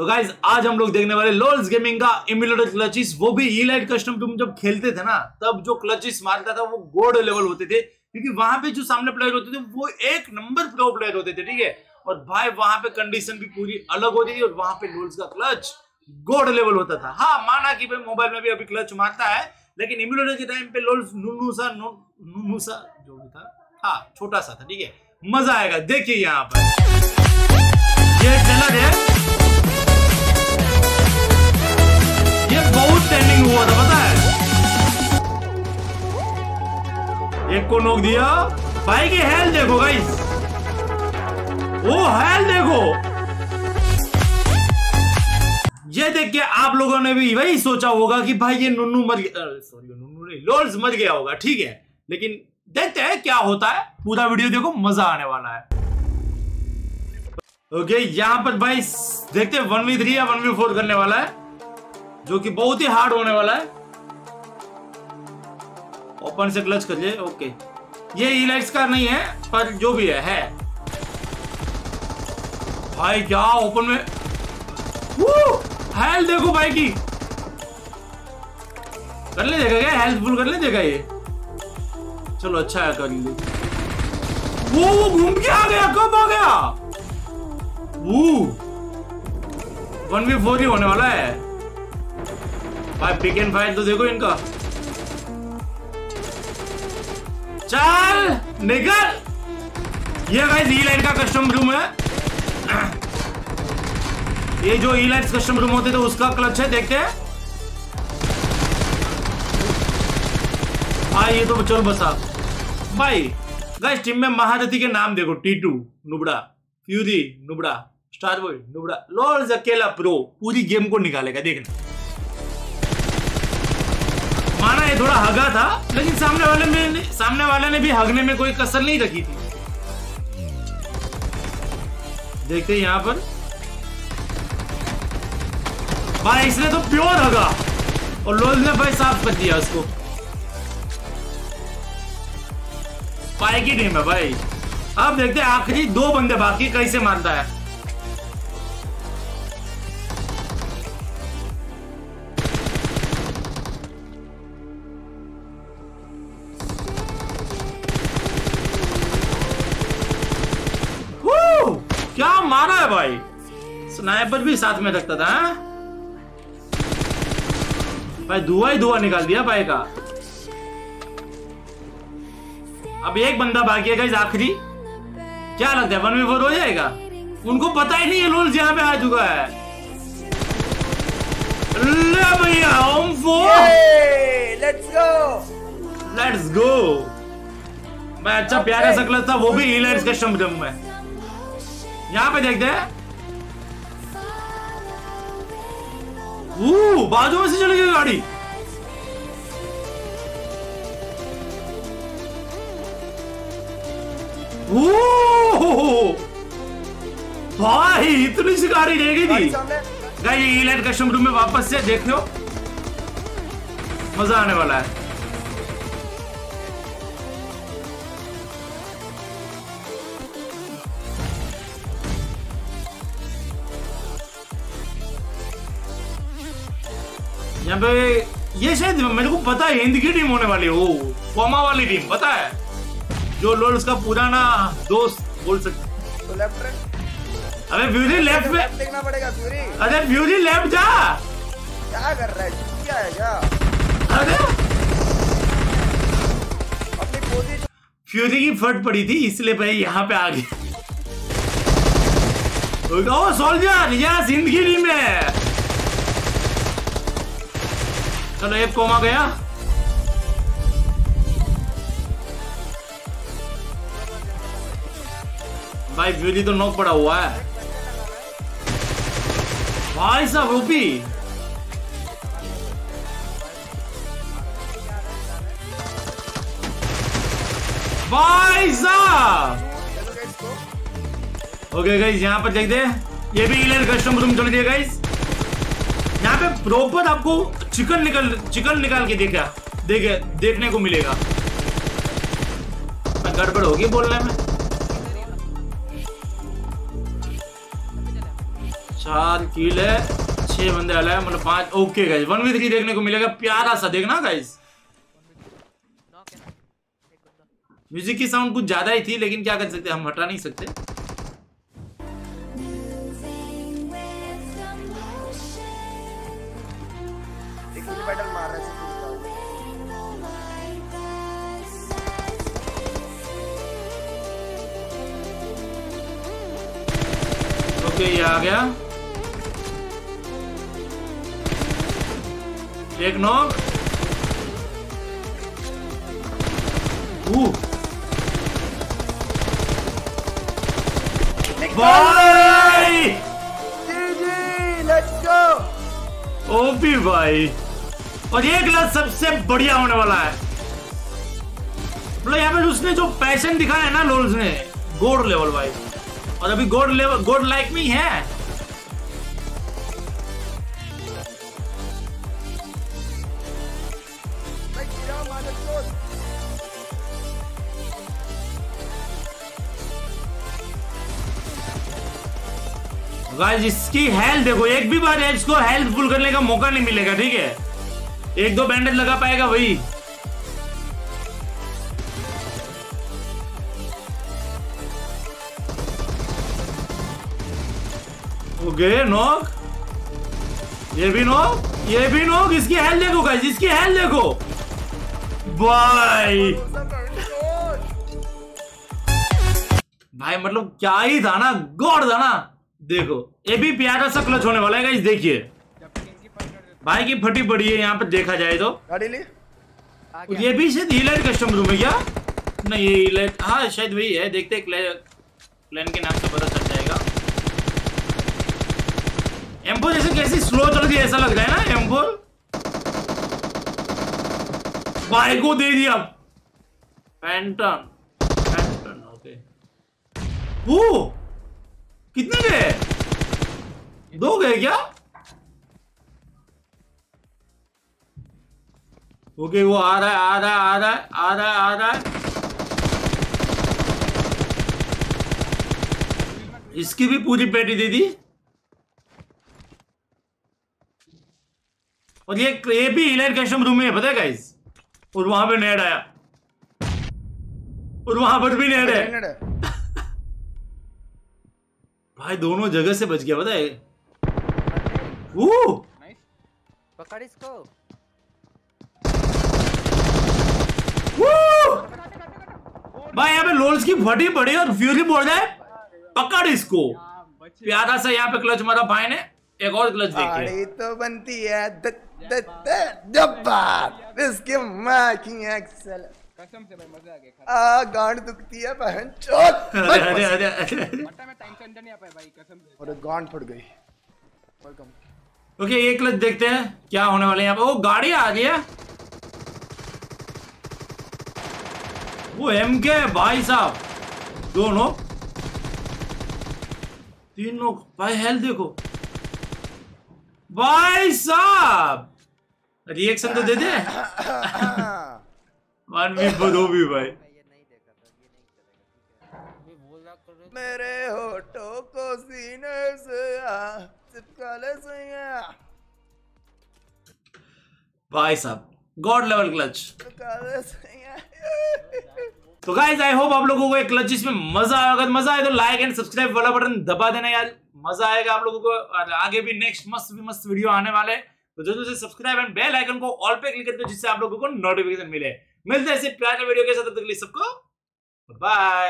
तो गाइज़ आज हम लोग देखने वाले लोल्स गेमिंग का इम्यूलेटर क्लचिस वो भी ई लाइट कस्टम तुम जब खेलते थे ना, तब जो क्लचिस मारता था, वो गोल्ड लेवल होते थे। क्योंकि वहाँ पे जो सामने प्लेयर होते थे, वो एक नंबर प्रो प्लेयर होते थे, ठीक है? और भाई, वहाँ पे कंडीशन भी पूरी अलग होती थी और वहाँ पे लोल्स का क्लच गोल्ड लेवल होता था। हाँ माना कि भाई मोबाइल में भी अभी क्लच मारता है, लेकिन इम्यूलेटर के टाइम पे लोल्स नुनू सा नुनू सा जो भी था हाँ छोटा सा था, ठीक है? मज़ा आएगा, देखिए यहाँ पर। ये है। ये बहुत ट्रेंडिंग हुआ था, पता है? एक को नोक दिया। भाई की हेल्थ देखो गाइस वो हेल्थ देखो। ये देख के आप लोगों ने भी वही सोचा होगा कि भाई ये नुन्नू मर गया। सॉरी नुन्नू नहीं, लोल्स मर गया होगा, ठीक है। लेकिन देखते हैं क्या होता है। पूरा वीडियो देखो, मज़ा आने वाला है। ओके यहाँ पर भाई, देखते हैं वन वी थ्री या वन वी फोर करने वाला है। जो कि बहुत ही हार्ड होने वाला है। ओपन से क्लच करिए ओके ये इलाइट्स का नहीं है, पर जो भी है है। भाई, क्या ओपन में हेल्थ देखो भाई की। कर ले देगा क्या? हेल्थ फुल कर ले देगा ये। चलो अच्छा है, कर ली। वो वो घूम के आ गया, कब आ गया? वो वन वी फोर ही होने वाला है। भाई पिक एंड फाइट तो देखो इनका। चल, निकल। ये गाइस ई लाइन का कस्टम रूम है। ये जो ई लाइट कस्टम रूम होते थे उसका क्लच है, देखते हैं। भाई ये तो चल बसा भाई गाइस टीम में महारथी के नाम देखो टीटू नुबड़ा फ्यूरी नुबड़ा स्टार बॉय नुबड़ा लॉर्ड्स अकेला प्रो पूरी गेम को निकालेगा, देखना। ये थोड़ा हगा था, लेकिन सामने वाले में सामने वाले ने भी हगने में कोई कसर नहीं रखी थी। देखते हैं यहाँ पर। भाई, इसने तो प्योर हगा। और लोल ने भाई साफ़ कर दिया उसको पाई की टीम है भाई। अब देखते हैं आखिरी दो बंदे बाकी कैसे मारता है। मारा है भाई। स्नाइपर भी साथ में रखता था भाई धुआँ ही धुआँ निकाल दिया भाई का। अब एक बंदा बाकी है आखिरी। क्या लगता है वन वी फोर हो जाएगा? उनको पता ही नहीं है लोल्स यहाँ पे आ चुका है। ले भैया home four let's go let's go भाई अच्छा प्यारा सा क्लच था वो भी हीलर्स के शम्बम में। यहाँ पे देखते हैं। बाजू में से चली गई गाड़ी? हो भाई इतनी सी गाड़ी रहेगी थी। गाइस ये कस्टम रूम में वापस से देख लो। मज़ा आने वाला है। यहाँ पे ये शायद मेरे को पता है हिंद की टीम होने वाली है कोमा वाली टीम पता है? जो लोल्स का पुराना दोस्त बोल सकते तो लेफ़्ट अरे फ्यूजी लेफ़्ट में देखना पड़ेगा फ्यूरी अरे फ्यूजी लेफ़्ट जा। क्या कर रहा है? क्या है क्या? अरे। अपनी पोजीशन फ्यूजी की फट पड़ी थी इसलिए भाई यहाँ पे आ गई ओ सोल्जर यस हिंद की टीम है। चलो एक कोमा गया? भाई फ्यूजी तो नॉक पड़ा हुआ है। भाई साहब, रूपी। भाई साहब। ओके गाइस यहाँ पर देखते हैं। ये भी इलेवन कस्टम रूम चल गाइस यहाँ पे प्रॉपर आपको चिकन निकल, चिकन निकाल के देखा देखे, देखने को मिलेगा। गड़बड़ होगी बोलने में। चार किल है, छह बंदे अलग है मतलब पाँच okay guys one v three देखने को मिलेगा। प्यारा सा देखना बंदा म्यूज़िक की साउंड कुछ ज़्यादा ही थी, लेकिन क्या कर सकते हम हटा नहीं सकते। ओके ये आ गया। एक नॉक. भाई। ओपी भाई। और ये ग्लास सबसे बढ़िया होने वाला है। मतलब यहाँ पे उसने जो पैशन दिखाया है ना, लोल्स ने गोड लेवल भाई और अभी गोड लेवल गोड लाइक में ही गाइस, इसकी हेल्थ देखो, एक भी बार इसको हेल्थ फुल करने का मौका नहीं मिलेगा, ठीक है? एक दो बैंडेज लगा पाएगा वही। Okay knock. ये भी नॉक ये भी नॉक इसकी हेल्थ देखो गाइस इसकी हेल्थ देखो। भाई। भाई मतलब क्या ही था ना गॉड था ना। देखो ये भी प्यारा सा क्लच होने वाला है गाइस देखिए। भाई की फटी पड़ी है यहाँ पे देखा जाए तो। ये भी शायद ईलाइट कस्टम रूम है क्या? नहीं ये ईलाइट हाँ शायद वही है देखते हैं क्लैन क्लैन के नाम से पता चल एम्पो जैसे कैसी स्लो चल रही है ऐसा लग रहा है ना एम्पो भाई को दे दिया। पैंटन पैंटन ओके वो? कितने गए? दो गए क्या? ओके वो आ रहा है आ रहा है आ रहा है आ रहा है आ रहा है। इसकी भी पूरी पेटी दे दी। और ये ये भी इलाइट कस्टम रूम में है पता है गाइस और वहाँ पे नेड आया। और वहाँ पर भी नेड है। भाई दोनों जगह से बच गया पता है? वो पकड़ इसको। भाई यहाँ पे लोल्स की फटी पड़ी और फ्यूरी बोल रहा है पकड़ इसको। प्यारा सा यहाँ पे क्लच मारा भाई ने। एक और क्लच देखिए तो बनती है जब्बार इसके माँ की एक्सल। कसम से भाई मज़ा आ गया आ गांड दुखती है बहन चोट अरे अरे अरे अरे। मट्टा में टाइम से अंदर नहीं आ पाया भाई कसम से और गांड फट गई। वेलकम ओके एक क्लच देखते हैं क्या होने वाले यहाँ पे। वो गाड़ी आ गई है। वो एम के भाई साहब। दोनों। तीनों। भाई हेल्थ देखो। भाई साहब! रिएक्शन तो दे दे। वन भी दो भी भाई मैं ये नहीं देखा था ये नहीं चलेगा ठीक है अभी बोल रहा कर रहे थे। मेरे होठों को सीने से आ चिपका ले भाई साहब गॉड लेवल क्लच तो गाइस आई होप आप लोगों को एक क्लच इसमें मज़ा आया। अगर मज़ा आए तो लाइक एंड सब्सक्राइब वाला बटन दबा देना यार। मज़ा आएगा आप लोगों को। आगे भी नेक्स्ट मस्त भी मस्त वीडियो आने वाले हैं। तो जल्दी से सब्सक्राइब एंड बेल आइकन को ऑल पे क्लिक कर दो जिससे आप लोगों को नोटिफिकेशन मिले। मिलते हैं ऐसे प्यारे वीडियो के साथ, तब तक के लिए सबको बाय